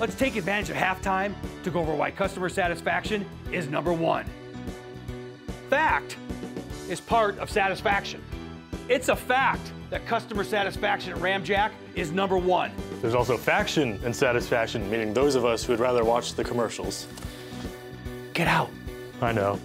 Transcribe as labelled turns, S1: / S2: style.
S1: Let's take advantage of halftime to go over why customer satisfaction is number one. Fact is part of satisfaction. It's a fact that customer satisfaction at Ram Jack is number one.
S2: There's also faction and satisfaction, meaning those of us who would rather watch the commercials.
S1: Get out.
S2: I know.